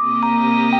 Música